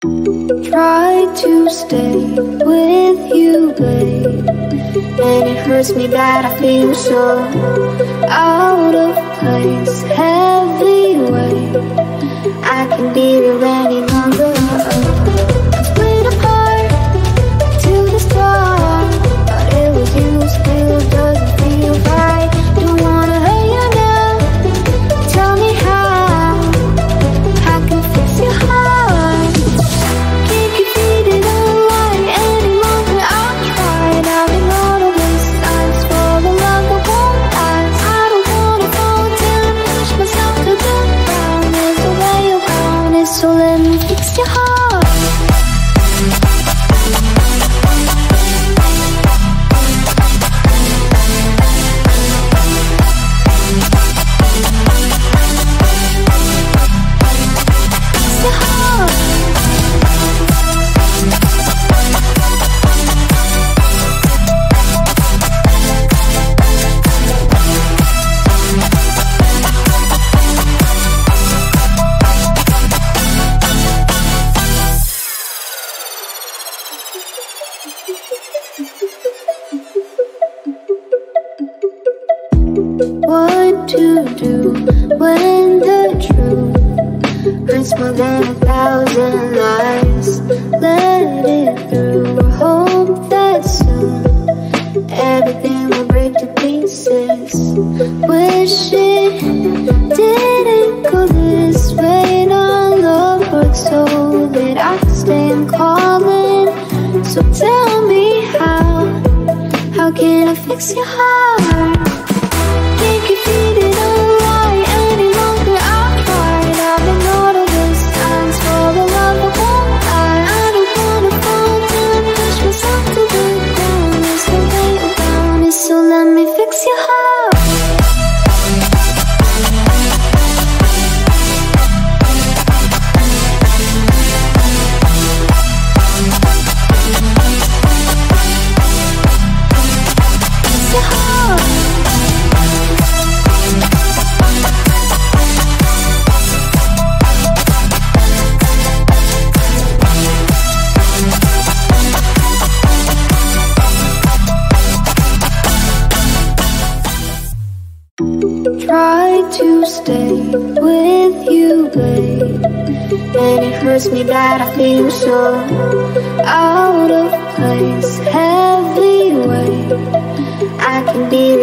Try to stay with you, babe. And it hurts me that I feel so out of place. Heavy weight. I can be your any number. Let me fix your heart. To do when the truth hurts more than a thousand lies? Let it through. Hope that soon everything will break to pieces. Wish it didn't go this way. On love works so that I could stay and calling. So tell me how. How can I fix your heart? To stay with you, babe. And it hurts me that I feel so out of place. Heavy weight. I can be.